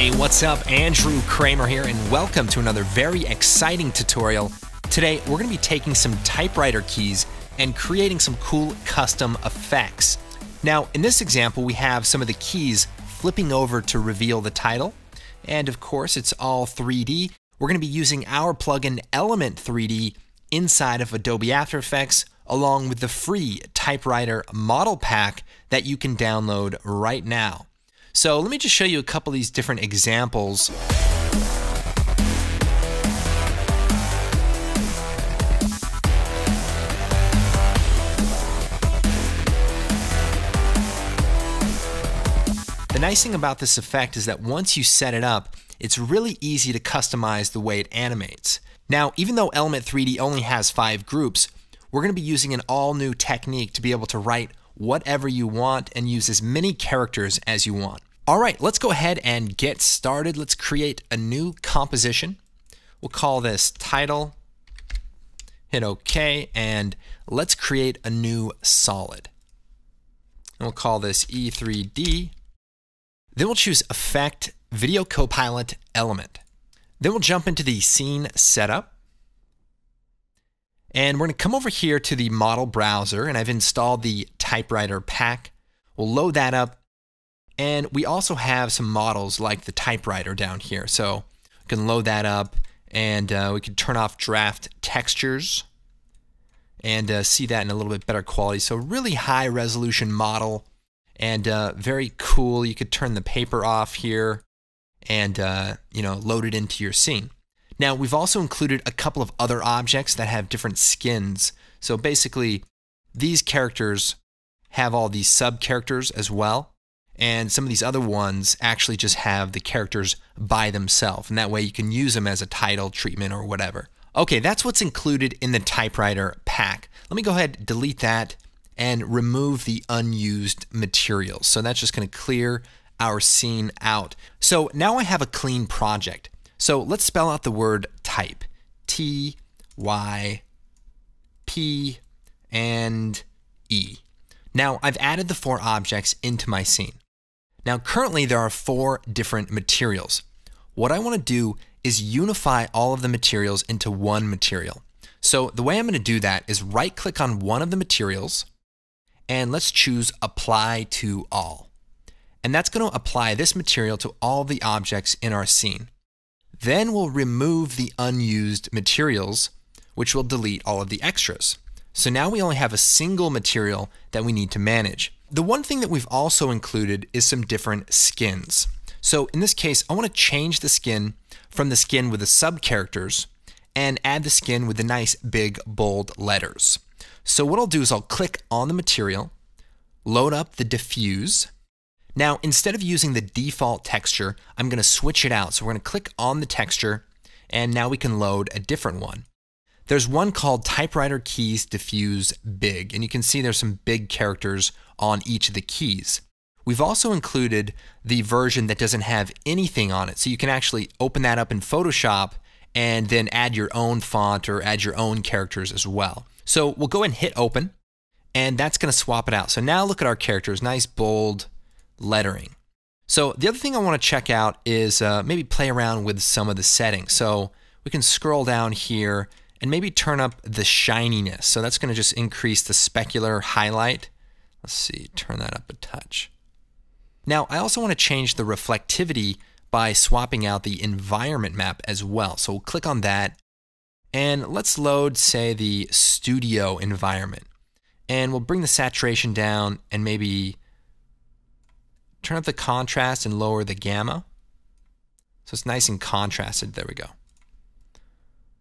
Hey, what's up? Andrew Kramer here, and welcome to another very exciting tutorial. Today, we're going to be taking some typewriter keys and creating some cool custom effects. Now, in this example, we have some of the keys flipping over to reveal the title. And of course, it's all 3D. We're going to be using our plugin Element 3D inside of Adobe After Effects, along with the free typewriter model pack that you can download right now. So let me just show you a couple of these different examples. The nice thing about this effect is that once you set it up, it's really easy to customize the way it animates. Now, even though Element 3D only has five groups, we're going to be using an all new technique to be able to write whatever you want and use as many characters as you want. All right, let's go ahead and get started. Let's create a new composition. We'll call this title, hit OK, and let's create a new solid. And we'll call this E3D. Then we'll choose Effect, Video Copilot, Element. Then we'll jump into the scene setup. And we're going to come over here to the model browser, and I've installed the typewriter pack. We'll load that up. And we also have some models like the typewriter down here. So we can load that up and uh, we can turn off draft textures and uh, see that in a little bit better quality. So really high resolution model and uh, very cool. You could turn the paper off here and uh, you know load it into your scene. Now, we've also included a couple of other objects that have different skins. So basically, these characters have all these sub characters as well. And some of these other ones actually just have the characters by themselves. And that way you can use them as a title treatment or whatever. Okay, that's what's included in the typewriter pack. Let me go ahead, delete that, and remove the unused materials. So that's just going to clear our scene out. So now I have a clean project. So let's spell out the word type T, Y, P, and E. Now I've added the four objects into my scene. Now currently there are four different materials. What I want to do is unify all of the materials into one material. So the way I'm going to do that is right click on one of the materials and let's choose apply to all. And that's going to apply this material to all the objects in our scene. Then we'll remove the unused materials, which will delete all of the extras. So now we only have a single material that we need to manage. The one thing that we've also included is some different skins. So in this case, I want to change the skin from the skin with the sub characters and add the skin with the nice big bold letters. So what I'll do is I'll click on the material, load up the diffuse, now, instead of using the default texture, I'm going to switch it out. So we're going to click on the texture, and now we can load a different one. There's one called Typewriter Keys Diffuse Big, and you can see there's some big characters on each of the keys. We've also included the version that doesn't have anything on it, so you can actually open that up in Photoshop and then add your own font or add your own characters as well. So we'll go and hit open, and that's going to swap it out. So now look at our characters, nice, bold, lettering. So the other thing I want to check out is uh, maybe play around with some of the settings. So we can scroll down here and maybe turn up the shininess. So that's going to just increase the specular highlight. Let's see, turn that up a touch. Now I also want to change the reflectivity by swapping out the environment map as well. So we'll click on that and let's load, say, the studio environment. And we'll bring the saturation down and maybe turn up the contrast and lower the gamma. So it's nice and contrasted. There we go.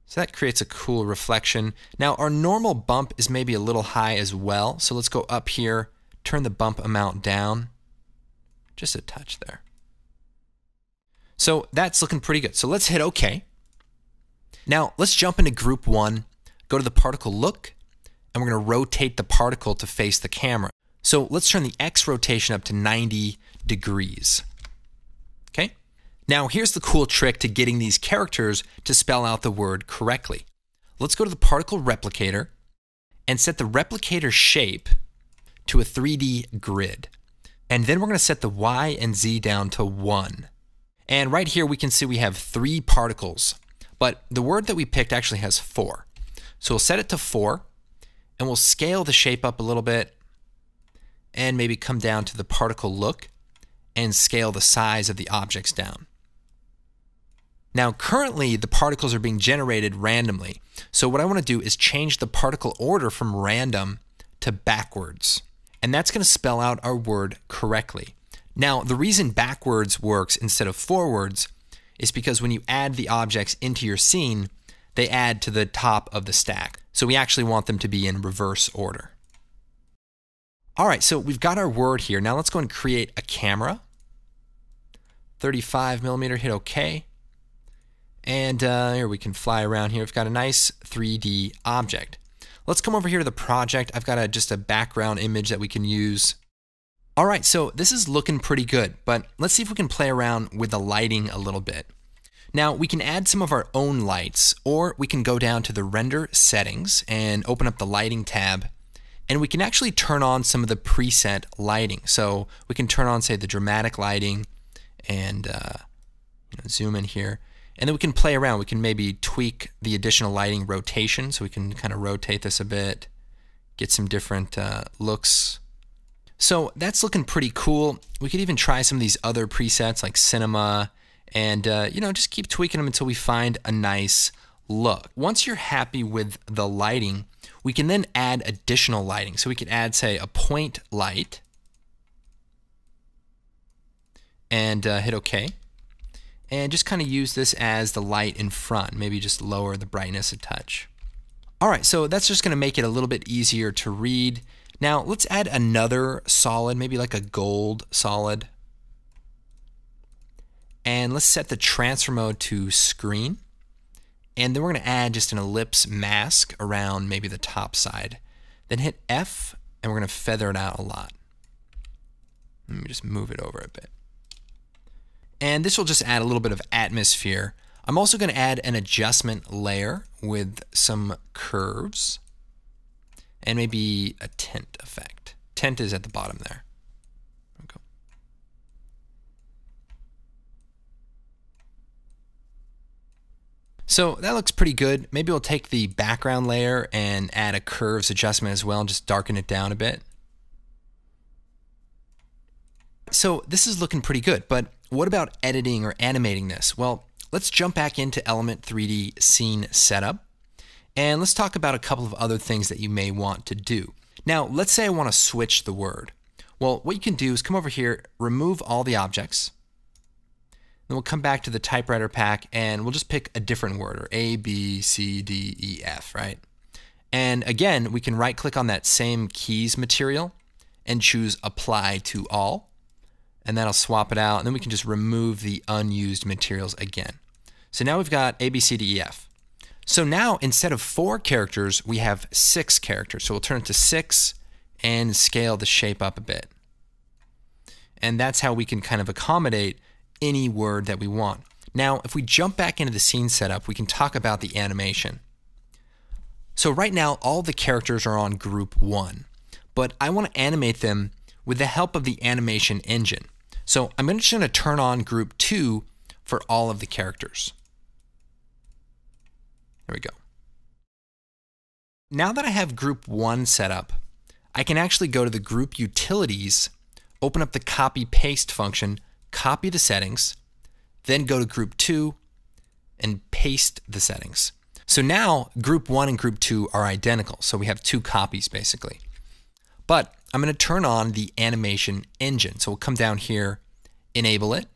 So that creates a cool reflection. Now our normal bump is maybe a little high as well. So let's go up here, turn the bump amount down. Just a touch there. So that's looking pretty good. So let's hit OK. Now let's jump into group one, go to the particle look, and we're going to rotate the particle to face the camera. So let's turn the X rotation up to 90 degrees. Okay? Now, here's the cool trick to getting these characters to spell out the word correctly. Let's go to the particle replicator and set the replicator shape to a 3D grid. And then we're going to set the Y and Z down to 1. And right here, we can see we have three particles, but the word that we picked actually has four. So we'll set it to four, and we'll scale the shape up a little bit, and maybe come down to the particle look, and scale the size of the objects down. Now, currently, the particles are being generated randomly. So what I want to do is change the particle order from random to backwards. And that's going to spell out our word correctly. Now, the reason backwards works instead of forwards is because when you add the objects into your scene, they add to the top of the stack. So we actually want them to be in reverse order. All right, so we've got our word here. Now let's go and create a camera. 35 millimeter, hit OK. And uh, here we can fly around here. We've got a nice 3D object. Let's come over here to the project. I've got a, just a background image that we can use. All right, so this is looking pretty good, but let's see if we can play around with the lighting a little bit. Now, we can add some of our own lights, or we can go down to the render settings and open up the lighting tab, and we can actually turn on some of the preset lighting. So we can turn on, say, the dramatic lighting and uh, you know, zoom in here. And then we can play around. We can maybe tweak the additional lighting rotation so we can kind of rotate this a bit, get some different uh, looks. So that's looking pretty cool. We could even try some of these other presets like cinema and, uh, you know, just keep tweaking them until we find a nice look. Once you're happy with the lighting, we can then add additional lighting. So we could add, say, a point light and uh, hit OK and just kind of use this as the light in front. Maybe just lower the brightness a touch. All right, so that's just going to make it a little bit easier to read. Now let's add another solid, maybe like a gold solid. And let's set the transfer mode to screen. And then we're going to add just an ellipse mask around maybe the top side. Then hit F, and we're going to feather it out a lot. Let me just move it over a bit. And this will just add a little bit of atmosphere. I'm also going to add an adjustment layer with some curves and maybe a tint effect. Tint is at the bottom there. So that looks pretty good. Maybe we'll take the background layer and add a curves adjustment as well and just darken it down a bit. So this is looking pretty good, but what about editing or animating this? Well, let's jump back into Element 3D Scene Setup, and let's talk about a couple of other things that you may want to do. Now, let's say I want to switch the word. Well, what you can do is come over here, remove all the objects, then we'll come back to the typewriter pack and we'll just pick a different word, or A, B, C, D, E, F, right? And again, we can right click on that same keys material and choose apply to all and that'll swap it out. And then we can just remove the unused materials again. So now we've got A, B, C, D, E, F. So now instead of four characters, we have six characters. So we'll turn it to six and scale the shape up a bit. And that's how we can kind of accommodate any word that we want. Now, if we jump back into the scene setup, we can talk about the animation. So right now, all the characters are on group one, but I want to animate them with the help of the animation engine. So I'm just going to turn on group two for all of the characters. There we go. Now that I have group one set up, I can actually go to the group utilities, open up the copy paste function, copy the settings, then go to group two and paste the settings. So now group one and group two are identical. So we have two copies basically. But I'm going to turn on the animation engine. So we'll come down here, enable it,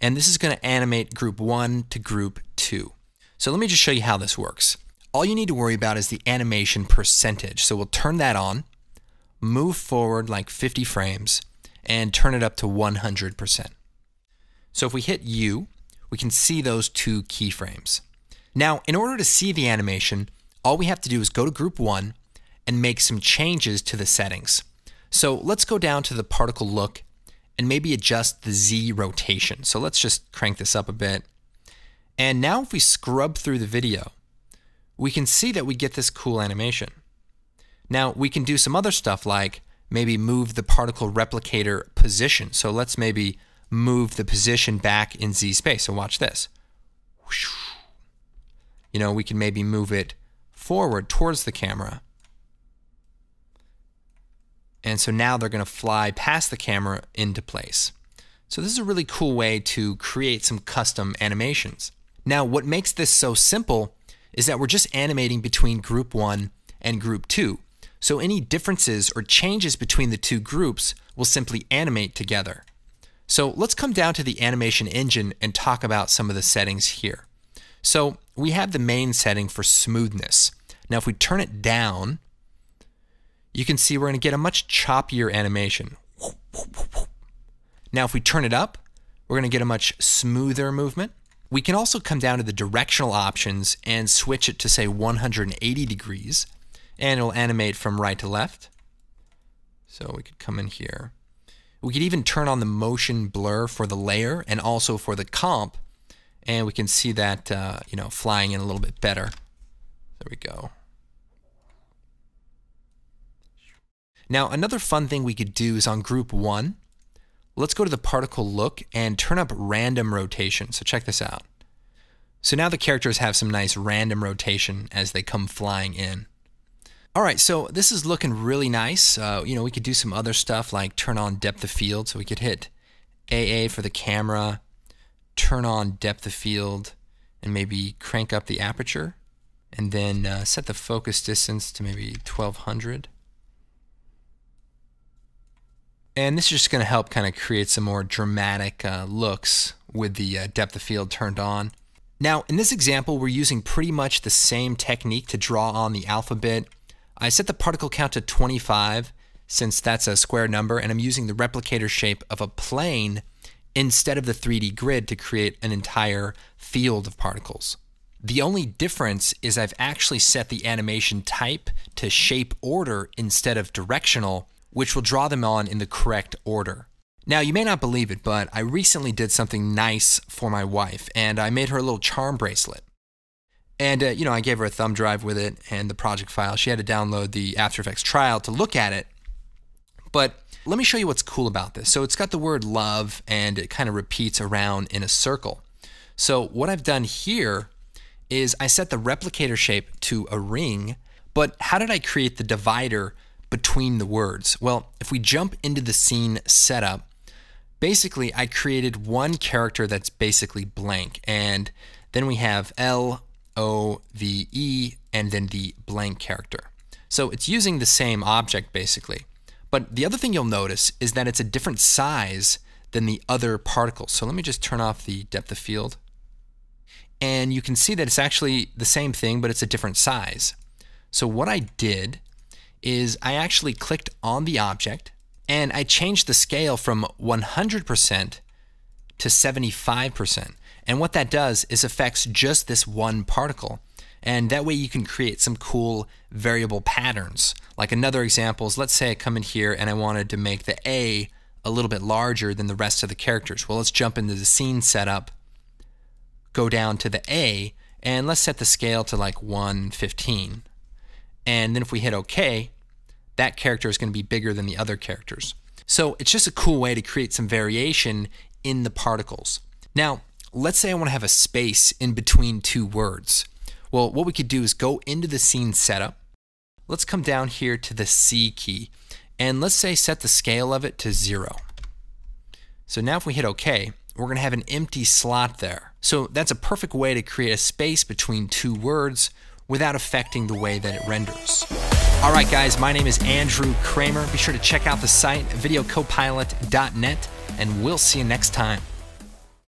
and this is going to animate group one to group two. So let me just show you how this works. All you need to worry about is the animation percentage. So we'll turn that on, move forward like 50 frames, and turn it up to 100%. So if we hit U, we can see those two keyframes. Now, in order to see the animation, all we have to do is go to group one and make some changes to the settings. So let's go down to the particle look and maybe adjust the Z rotation. So let's just crank this up a bit. And now if we scrub through the video, we can see that we get this cool animation. Now we can do some other stuff like maybe move the particle replicator position. So let's maybe move the position back in Z space. So watch this. You know, we can maybe move it forward towards the camera. And so now they're going to fly past the camera into place. So this is a really cool way to create some custom animations. Now, what makes this so simple is that we're just animating between group one and group two. So any differences or changes between the two groups will simply animate together. So let's come down to the animation engine and talk about some of the settings here. So we have the main setting for smoothness. Now if we turn it down, you can see we're going to get a much choppier animation. Now if we turn it up, we're going to get a much smoother movement. We can also come down to the directional options and switch it to say 180 degrees and it'll animate from right to left. So we could come in here. We could even turn on the motion blur for the layer and also for the comp and we can see that uh, you know flying in a little bit better. There we go. Now another fun thing we could do is on group one, let's go to the particle look and turn up random rotation. So check this out. So now the characters have some nice random rotation as they come flying in. All right, so this is looking really nice. Uh, you know, we could do some other stuff like turn on depth of field. So we could hit AA for the camera, turn on depth of field, and maybe crank up the aperture, and then uh, set the focus distance to maybe 1200. And this is just going to help kind of create some more dramatic uh, looks with the uh, depth of field turned on. Now, in this example, we're using pretty much the same technique to draw on the alphabet. I set the particle count to 25 since that's a square number, and I'm using the replicator shape of a plane instead of the 3D grid to create an entire field of particles. The only difference is I've actually set the animation type to shape order instead of directional, which will draw them on in the correct order. Now, you may not believe it, but I recently did something nice for my wife, and I made her a little charm bracelet. And, uh, you know, I gave her a thumb drive with it and the project file. She had to download the After Effects trial to look at it. But let me show you what's cool about this. So it's got the word love, and it kind of repeats around in a circle. So what I've done here is I set the replicator shape to a ring, but how did I create the divider between the words? Well, if we jump into the scene setup, basically I created one character that's basically blank, and then we have L, O, V, E, and then the blank character. So it's using the same object basically. But the other thing you'll notice is that it's a different size than the other particles. So let me just turn off the depth of field. And you can see that it's actually the same thing, but it's a different size. So what I did is I actually clicked on the object and I changed the scale from 100% to 75%. And what that does is affects just this one particle. And that way you can create some cool variable patterns. Like another example is let's say I come in here and I wanted to make the A a little bit larger than the rest of the characters. Well, let's jump into the scene setup, go down to the A, and let's set the scale to like 115. And then if we hit OK, that character is going to be bigger than the other characters. So it's just a cool way to create some variation in the particles. Now, let's say I want to have a space in between two words. Well, what we could do is go into the scene setup. Let's come down here to the C key and let's say set the scale of it to zero. So now if we hit OK, we're going to have an empty slot there. So that's a perfect way to create a space between two words without affecting the way that it renders. All right, guys, my name is Andrew Kramer. Be sure to check out the site, videocopilot.net, and we'll see you next time.